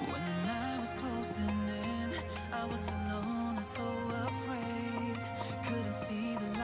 When the night was closing in, I was alone and so afraid. Couldn't see the light.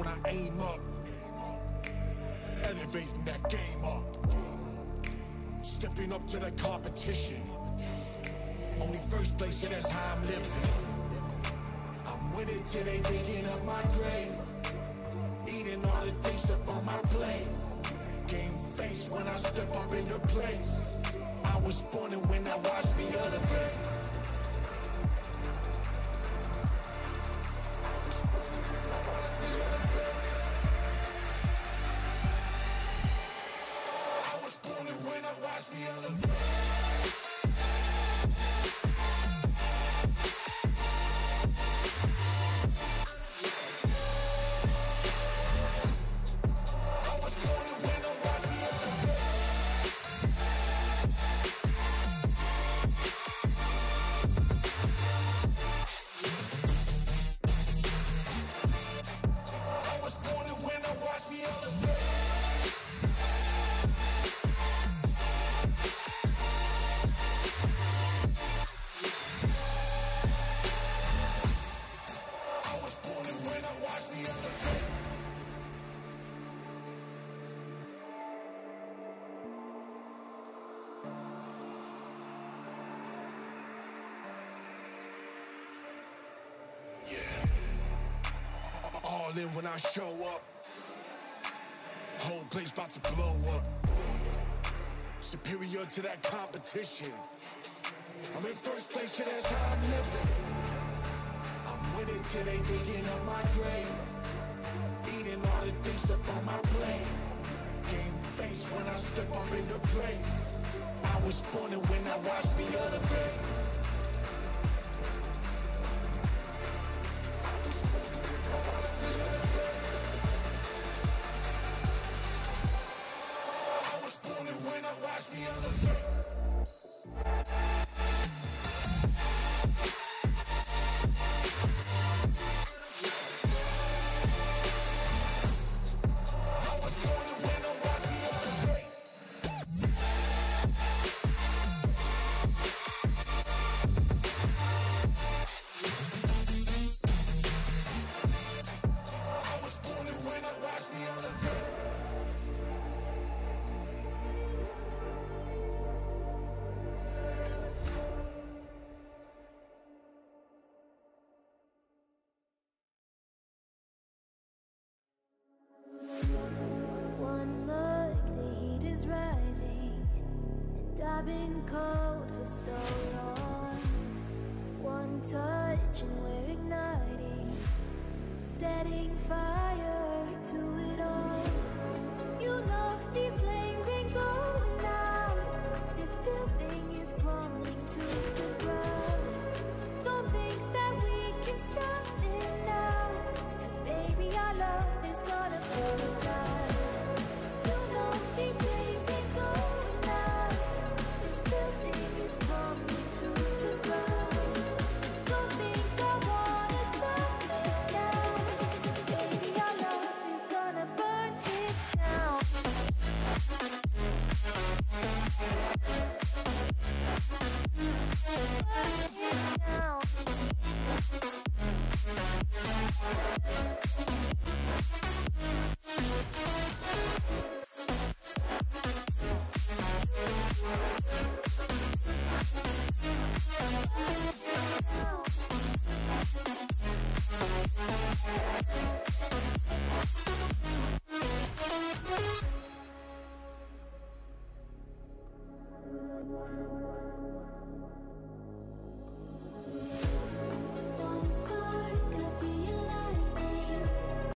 when I aim up. Elevating that game up. Stepping up to the competition. Only first place, and that's how I'm living. I'm winning till they digging up my grave. Eating all the things up on my plate. Game face when I step up in the place. I was born and when I watched me elevate. All in when I show up. Whole place about to blow up. Superior to that competition. I'm in first place, yeah, that's how I'm living. I'm winning till they digging up my grave. Eating all the things up on my plate. Game face when I step up into place. I was born and when I watched me other I when I I've been cold for so long. One touch, and we're igniting, setting fire to it